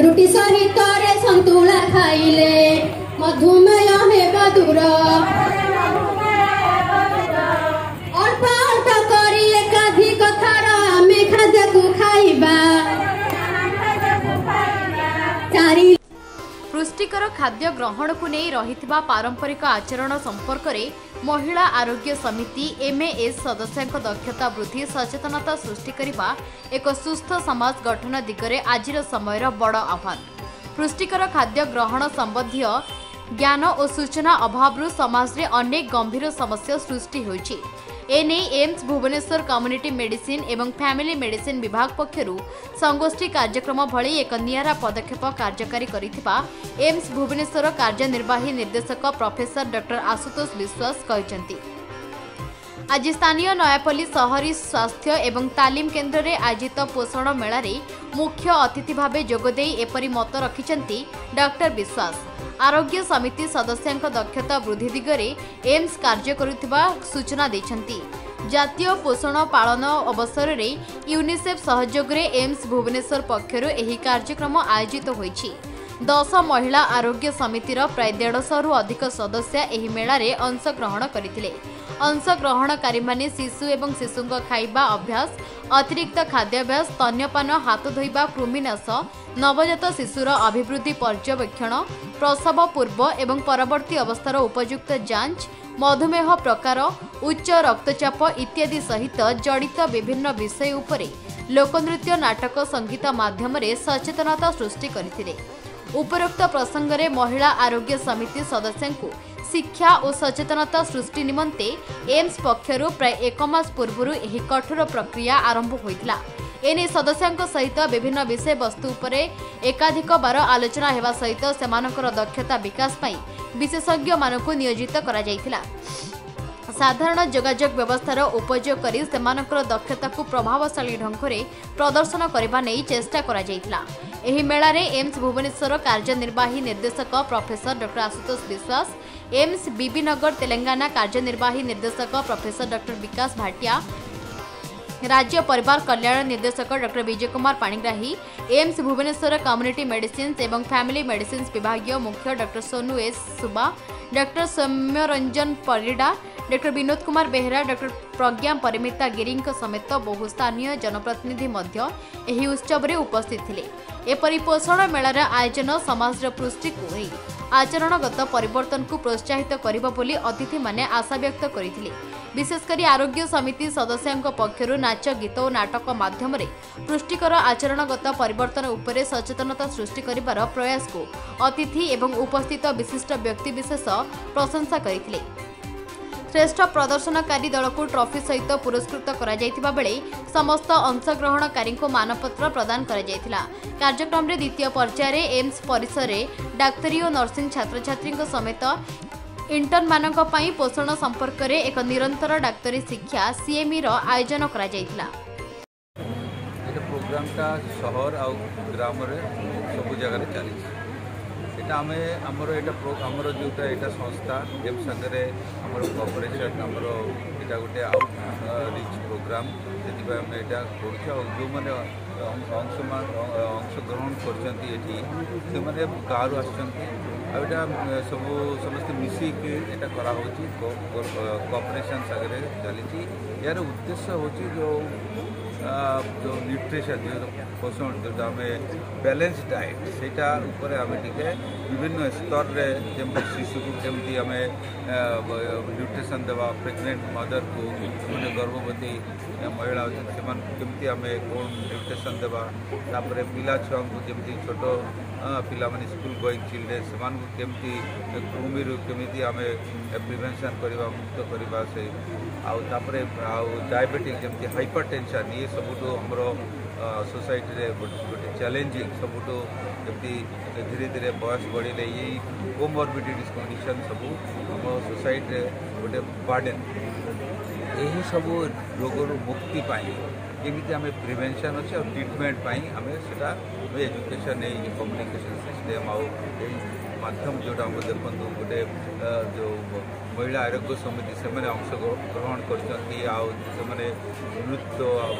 रुटी सहित संतुला खाइले। मधुमेह हे बदुरा ପୁଷ୍ଟିକର ଖାଦ୍ୟ ଗ୍ରହଣକୁ ନେଇ ରହିଥିବା ପାରମ୍ପରିକ ଆଚରଣ ସମ୍ପର୍କରେ ମହିଳା ଆରୋଗ୍ୟ ସମିତି ଏମ୍ଏଏସ୍ ସଦସ୍ୟଙ୍କ ଦକ୍ଷତା ବୃଦ୍ଧି ସଚେତନତା ସୃଷ୍ଟି କରିବା ଏକ ସୁସ୍ଥ ସମାଜ ଗଠନ ଦିଗରେ ଆଜିର ସମୟର ବଡ଼ ଆହ୍ୱାନ। ପୁଷ୍ଟିକର ଖାଦ୍ୟ ଗ୍ରହଣ ସମ୍ବନ୍ଧୀୟ ଜ୍ଞାନ ଓ ସୂଚନା ଅଭାବରୁ ସମାଜରେ ଅନେକ ଗମ୍ଭୀର ସମସ୍ୟା ସୃଷ୍ଟି ହୋଇଛି। ଏନେଇ ଏମ୍ସ ଭୁବନେଶ୍ୱର କମ୍ୟୁନିଟି ମେଡିସିନ୍ ଏବଂ ଫ୍ୟାମିଲି ମେଡିସିନ୍ ବିଭାଗ ପକ୍ଷରୁ ସଂଗୋଷ୍ଠୀ କାର୍ଯ୍ୟକ୍ରମ ଭଳି ଏକ ନିଆରା ପଦକ୍ଷେପ କାର୍ଯ୍ୟକାରୀ କରିଥିବା ଏମ୍ସ ଭୁବନେଶ୍ୱର କାର୍ଯ୍ୟନିର୍ବାହୀ ନିର୍ଦ୍ଦେଶକ ପ୍ରଫେସର ଡକ୍ଟର ଆଶୁତୋଷ ବିଶ୍ୱାସ କହିଛନ୍ତି। ଆଜି ସ୍ଥାନୀୟ ନୟାପଲ୍ଲୀ ସହରୀ ସ୍ୱାସ୍ଥ୍ୟ ଏବଂ ତାଲିମ କେନ୍ଦ୍ରରେ ଆୟୋଜିତ ପୋଷଣ ମେଳାରେ ମୁଖ୍ୟ ଅତିଥି ଭାବେ ଯୋଗଦେଇ ଏପରି ମତ ରଖିଛନ୍ତି ଡକ୍ଟର ବିଶ୍ୱାସ। ଆରୋଗ୍ୟ ସମିତି ସଦସ୍ୟଙ୍କ ଦକ୍ଷତା ବୃଦ୍ଧି ଦିଗରେ ଏମ୍ସ କାର୍ଯ୍ୟ କରୁଥିବା ସୂଚନା ଦେଇଛନ୍ତି। ଜାତୀୟ ପୋଷଣ ପାଳନ ଅବସରରେ ୟୁନିସେଫ୍ ସହଯୋଗରେ ଏମ୍ସ ଭୁବନେଶ୍ୱର ପକ୍ଷରୁ ଏହି କାର୍ଯ୍ୟକ୍ରମ ଆୟୋଜିତ ହୋଇଛି। ଦଶ ମହିଳା ଆରୋଗ୍ୟ ସମିତିର ପ୍ରାୟ ଦେଢ଼ଶହରୁ ଅଧିକ ସଦସ୍ୟ ଏହି ମେଳାରେ ଅଂଶଗ୍ରହଣ କରିଥିଲେ। ଅଂଶଗ୍ରହଣକାରୀମାନେ ଶିଶୁ ଏବଂ ଶିଶୁଙ୍କ ଖାଇବା ଅଭ୍ୟାସ ଅତିରିକ୍ତ ଖାଦ୍ୟାଭ୍ୟାସ ସ୍ତନ୍ୟପାନ ହାତ ଧୋଇବା କୃମିନାଶ ନବଜାତ ଶିଶୁର ଅଭିବୃଦ୍ଧି ପର୍ଯ୍ୟବେକ୍ଷଣ ପ୍ରସବ ପୂର୍ବ ଏବଂ ପରବର୍ତ୍ତୀ ଅବସ୍ଥାର ଉପଯୁକ୍ତ ଯାଞ୍ଚ ମଧୁମେହ ପ୍ରକାର ଉଚ୍ଚ ରକ୍ତଚାପ ଇତ୍ୟାଦି ସହିତ ଜଡ଼ିତ ବିଭିନ୍ନ ବିଷୟ ଉପରେ ଲୋକନୃତ୍ୟ ନାଟକ ସଙ୍ଗୀତ ମାଧ୍ୟମରେ ସଚେତନତା ସୃଷ୍ଟି କରିଥିଲେ। ଉପରୋକ୍ତ ପ୍ରସଙ୍ଗରେ ମହିଳା ଆରୋଗ୍ୟ ସମିତି ସଦସ୍ୟଙ୍କୁ ଶିକ୍ଷା ଓ ସଚେତନତା ସୃଷ୍ଟି ନିମନ୍ତେ ଏମ୍ସ ପକ୍ଷରୁ ପ୍ରାୟ ଏକ ମାସ ପୂର୍ବରୁ ଏହି କଠୋର ପ୍ରକ୍ରିୟା ଆରମ୍ଭ ହୋଇଥିଲା। ଏନେଇ ସଦସ୍ୟଙ୍କ ସହିତ ବିଭିନ୍ନ ବିଷୟବସ୍ତୁ ଉପରେ ଏକାଧିକ ବାର ଆଲୋଚନା ହେବା ସହିତ ସେମାନଙ୍କର ଦକ୍ଷତା ବିକାଶ ପାଇଁ ବିଶେଷଜ୍ଞମାନଙ୍କୁ ନିୟୋଜିତ କରାଯାଇଥିଲା। ସାଧାରଣ ଯୋଗାଯୋଗ ବ୍ୟବସ୍ଥାର ଉପଯୋଗ କରି ସେମାନଙ୍କର ଦକ୍ଷତାକୁ ପ୍ରଭାବଶାଳୀ ଢଙ୍ଗରେ ପ୍ରଦର୍ଶନ କରିବା ନେଇ ଚେଷ୍ଟା କରାଯାଇଥିଲା ଏହି ମେଳାରେ ଏମ୍ସ ଭୁବନେଶ୍ୱର କାର୍ଯ୍ୟନିର୍ବାହୀ ନିର୍ଦ୍ଦେଶକ ପ୍ରଫେସର ଡକ୍ଟର ଆଶୁତୋଷ ବିଶ୍ୱାସ ଏମ୍ସ ବିବିନଗର ତେଲେଙ୍ଗାନା କାର୍ଯ୍ୟନିର୍ବାହୀ ନିର୍ଦ୍ଦେଶକ ପ୍ରଫେସର ଡକ୍ଟର ବିକାଶ ଭାଟିଆ ରାଜ୍ୟ ପରିବାର କଲ୍ୟାଣ ନିର୍ଦ୍ଦେଶକ doctor Bijay Kumar Panigrahi AIIMS Bhubaneswar community medicines ଏବଂ ଫ୍ୟାମିଲି ମେଡିସିନ୍ସ ବିଭାଗୀୟ ମୁଖ୍ୟ doctor Sonu S Suba doctor Soumyaranjan Parida doctor Binod Kumar Behera doctor Pragyan Paramita ଗିରିଙ୍କ ସମେତ ବହୁ ସ୍ଥାନୀୟ ଜନପ୍ରତିନିଧି ମଧ୍ୟ ଏହି ଉତ୍ସବରେ ଉପସ୍ଥିତ ଥିଲେ ଏପରି ପୋଷଣ ମେଳାର ଆୟୋଜନ ସମାଜର ପୃଷ୍ଟିକୁ ନେଇ ଆଚରଣଗତ ପରିବର୍ତ୍ତନକୁ ପ୍ରୋତ୍ସାହିତ କରିବ ବୋଲି ଅତିଥିମାନେ ଆଶାବ୍ୟକ୍ତ କରିଥିଲେ ବିଶେଷକରି ଆରୋଗ୍ୟ ସମିତି ସଦସ୍ୟଙ୍କ ପକ୍ଷରୁ ନାଚ ଗୀତ ଓ ନାଟକ ମାଧ୍ୟମରେ ପୃଷ୍ଟିକର ଆଚରଣଗତ ପରିବର୍ତ୍ତନ ଉପରେ ସଚେତନତା ସୃଷ୍ଟି କରିବାର ପ୍ରୟାସକୁ ଅତିଥି ଏବଂ ଉପସ୍ଥିତ ବିଶିଷ୍ଟ ବ୍ୟକ୍ତିବିଶେଷ ପ୍ରଶଂସା କରିଥିଲେ ଶ୍ରେଷ୍ଠ ପ୍ରଦର୍ଶନକାରୀ ଦଳକୁ ଟ୍ରଫି ସହିତ ପୁରସ୍କୃତ କରାଯାଇଥିବା ବେଳେ ସମସ୍ତ ଅଂଶଗ୍ରହଣକାରୀଙ୍କୁ ମାନପତ୍ର ପ୍ରଦାନ କରାଯାଇଥିଲା। କାର୍ଯ୍ୟକ୍ରମରେ ଦ୍ୱିତୀୟ ପର୍ଯ୍ୟାୟରେ ଏମ୍ସ ପରିସରରେ ଡାକ୍ତରୀ ଓ ନର୍ସିଂ ଛାତ୍ରଛାତ୍ରୀଙ୍କ ସମେତ ଇଣ୍ଟର୍ଣ୍ଣମାନଙ୍କ ପାଇଁ ପୋଷଣ ସମ୍ପର୍କରେ ଏକ ନିରନ୍ତର ଡାକ୍ତରୀ ଶିକ୍ଷା ସିଏମ୍ଇର ଆୟୋଜନ କରାଯାଇଥିଲା। ପ୍ରୋଗ୍ରାମଟା ସହର ଆଉ ଗ୍ରାମରେ ସବୁ ଜାଗାରେ ଚାଲିଛି। এটা ଆମେ ଆମର ଏଇଟା ଆମର ଯେଉଁଟା ଏଇଟା ସଂସ୍ଥା ଏମ୍ ସାଙ୍ଗରେ ଆମର କପରେସନ୍ ଆମର ଏଇଟା ଗୋଟେ ଆଉ ରିଚ୍ ପ୍ରୋଗ୍ରାମ୍ ସେଥିପାଇଁ ଆମେ ଏଇଟା କରୁଛୁ। ଆଉ ଯେଉଁମାନେ ଅଂଶ ଅଂଶଗ୍ରହଣ କରିଛନ୍ତି ଏଠି ସେମାନେ ଗାଁରୁ ଆସୁଛନ୍ତି। ଆଉ ଏଇଟା ସବୁ ସମସ୍ତେ ମିଶିକି ଏଇଟା କରାହେଉଛି। କପରେସନ୍ ସାଙ୍ଗରେ ଚାଲିଛି। ଏହାର ଉଦ୍ଦେଶ୍ୟ ହେଉଛି ଯେଉଁ ଯେଉଁ ନ୍ୟୁଟ୍ରିସନ୍ ଯେଉଁ ପୋଷଣ ଯେଉଁଟା ଆମେ ବ୍ୟାଲେନ୍ସ ଡାଏଟ୍ ସେଇଟା ଉପରେ ଆମେ ଟିକେ ବିଭିନ୍ନ ସ୍ତରରେ ଯେମିତି ଶିଶୁକୁ କେମିତି ଆମେ ନ୍ୟୁଟ୍ରିସନ୍ ଦେବା ପ୍ରେଗନେଣ୍ଟ ମଦରକୁ ମାନେ ଗର୍ଭବତୀ ମହିଳା ଅଛନ୍ତି ସେମାନଙ୍କୁ କେମିତି ଆମେ କ'ଣ ନ୍ୟୁଟ୍ରିସନ୍ ଦେବା ତାପରେ ପିଲା ଛୁଆଙ୍କୁ ଯେମିତି ଛୋଟ ପିଲାମାନେ ସ୍କୁଲ ଗୋଇଂ ଚିଲଡ୍ରେନ୍ ସେମାନଙ୍କୁ କେମିତି କୃମିରୁ କେମିତି ଆମେ ପ୍ରିଭେନ୍ସନ୍ କରିବା ମୁକ୍ତ କରିବା ସେ ଆଉ ତାପରେ ଆଉ ଡାଇବେଟିକ୍ ଯେମିତି ହାଇପର ଟେନସନ୍ ଇଏ ସବୁଠୁ ଆମର ସୋସାଇଟିରେ ଗୋଟେ ଚ୍ୟାଲେଞ୍ଜିଂ ସବୁଠୁ ଯେମିତି ଧୀରେ ଧୀରେ ବୟସ ବଢ଼ିଲେ ଏଇ କୋମର୍ବିଡ଼ିଟିସ୍ କଣ୍ଡିସନ୍ ସବୁ ଆମ ସୋସାଇଟିରେ ଗୋଟେ ବାର୍ଡେନ୍ ଏହି ସବୁ ରୋଗରୁ ମୁକ୍ତି ପାଇଁ କେମିତି ଆମେ ପ୍ରିଭେନ୍ସନ୍ ଅଛି ଆଉ ଟ୍ରିଟମେଣ୍ଟ ପାଇଁ ଆମେ ସେଟା ଆମେ ଏଜୁକେସନ୍ ଏଇ କମ୍ୟୁନିକେସନ୍ ସିଷ୍ଟମ୍ ଆଉ ଏଇ ମାଧ୍ୟମ ଯେଉଁଟା ଆମର ଦେଖନ୍ତୁ ଗୋଟେ ଯେଉଁ ମହିଳା ଆରୋଗ୍ୟ ସମିତି ସେମାନେ ଅଂଶଗ୍ରହଣ କରିଛନ୍ତି ଆଉ ସେମାନେ ନୃତ୍ୟ ଆଉ